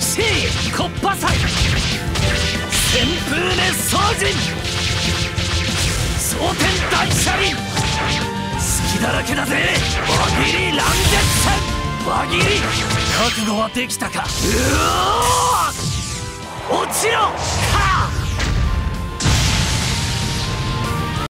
C コッパ祭旋風面掃除蒼天大車輪。隙だらけだぜ。輪切り乱絶戦。輪切り。覚悟はできたか。うお落ちろ。